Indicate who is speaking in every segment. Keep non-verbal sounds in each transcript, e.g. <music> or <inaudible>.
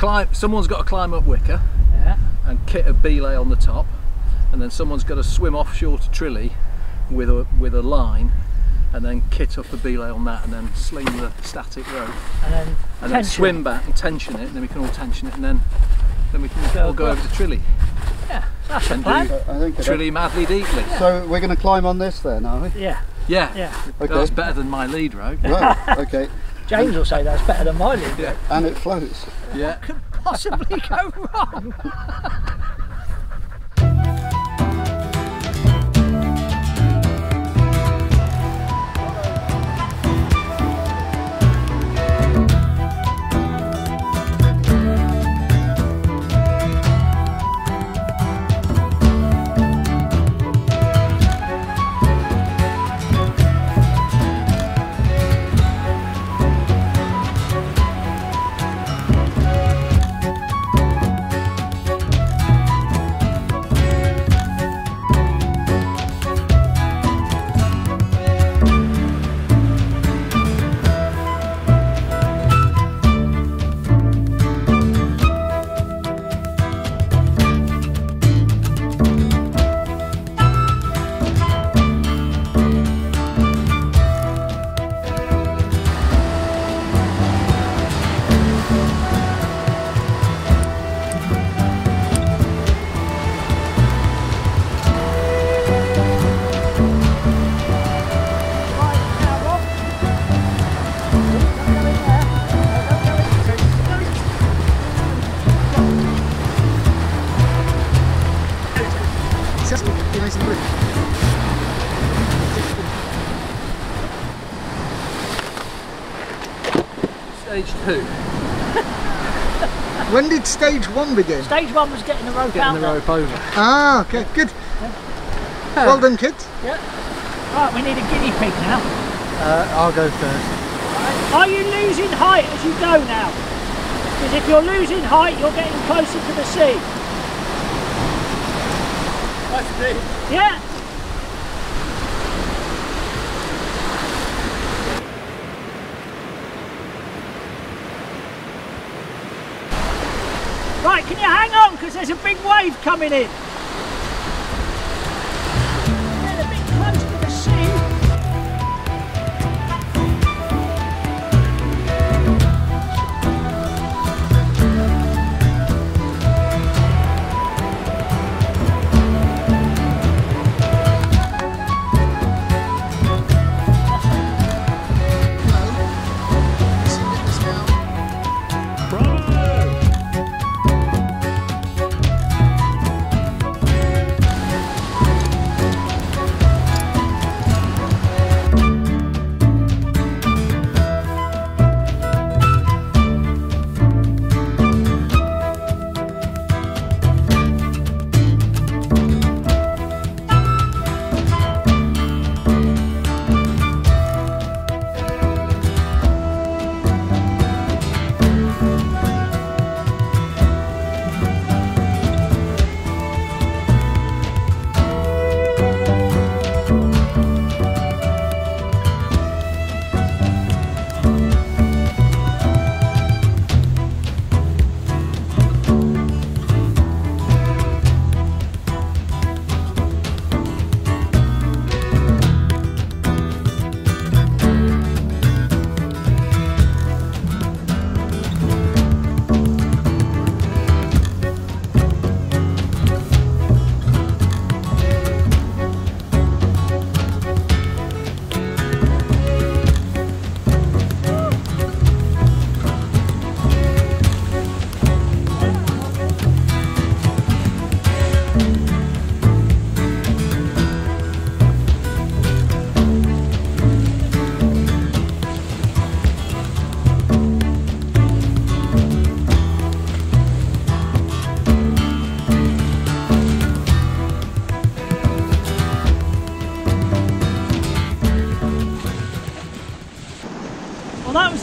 Speaker 1: climb. Someone's got to climb up Wicca
Speaker 2: Yeah.
Speaker 1: and kit a belay on the top, and then someone's got to swim offshore to Trilley with a with a line, and then kit up a belay on that, and then sling the static rope,
Speaker 2: And then
Speaker 1: and then swim back and tension it, and then we can all tension it, and then then we can
Speaker 2: Go
Speaker 1: all go over to Trilley
Speaker 2: Yeah, that's the
Speaker 1: and
Speaker 2: plan.
Speaker 1: do
Speaker 3: I think it
Speaker 1: Trilley madly deeply.
Speaker 3: So we're going to climb on this then, are we?
Speaker 2: Yeah,
Speaker 1: Yeah,
Speaker 2: yeah.
Speaker 3: Okay.
Speaker 1: that's better than my lead rope.
Speaker 3: Right, okay.
Speaker 2: James will say that's better than my lead.
Speaker 1: Yeah,
Speaker 3: And it floats.
Speaker 1: yeah.
Speaker 2: Could possibly go wrong. <laughs>
Speaker 1: Stage two. <laughs>
Speaker 4: When did stage one begin?
Speaker 2: Stage one was getting the rope
Speaker 1: Getting
Speaker 2: out
Speaker 1: the rope over.
Speaker 4: Ah, okay, good. Well done, kids. Yeah.
Speaker 2: Right, we need a guinea pig now.
Speaker 4: Uh, I'll go first.
Speaker 2: Are you losing height as you go now? Because if you're losing height, you're getting closer to the sea. Nice Yeah. Right, can you hang on? Because there's a big wave coming in.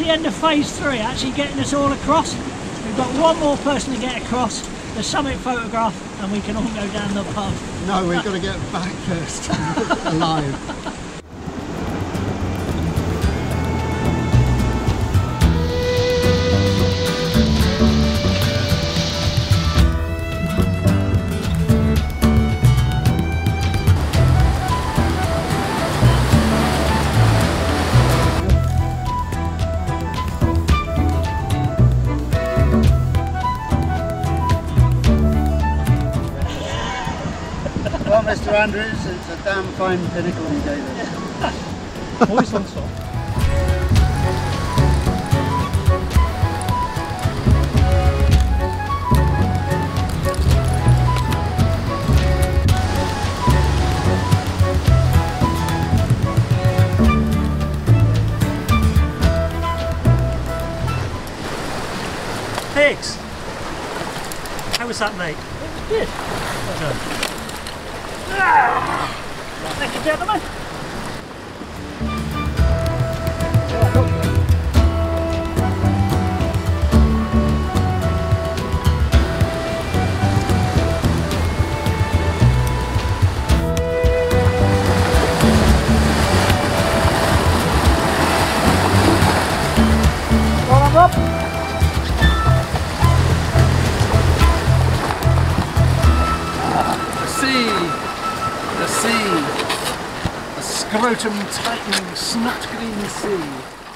Speaker 2: The end of phase three, actually getting us all across. We've got one more person to get across, the summit photograph, and we can all go down the pub.
Speaker 4: No, we've got to get back first. <laughs> Alive.
Speaker 3: Andrews. It's a damn fine pinnacle you gave us.
Speaker 2: Always on top.
Speaker 5: Pigs! How was that, mate?
Speaker 2: Good.
Speaker 5: Well done.
Speaker 2: Thank you, gentlemen. Up.
Speaker 1: Sea, the scrotum tightening snot green sea.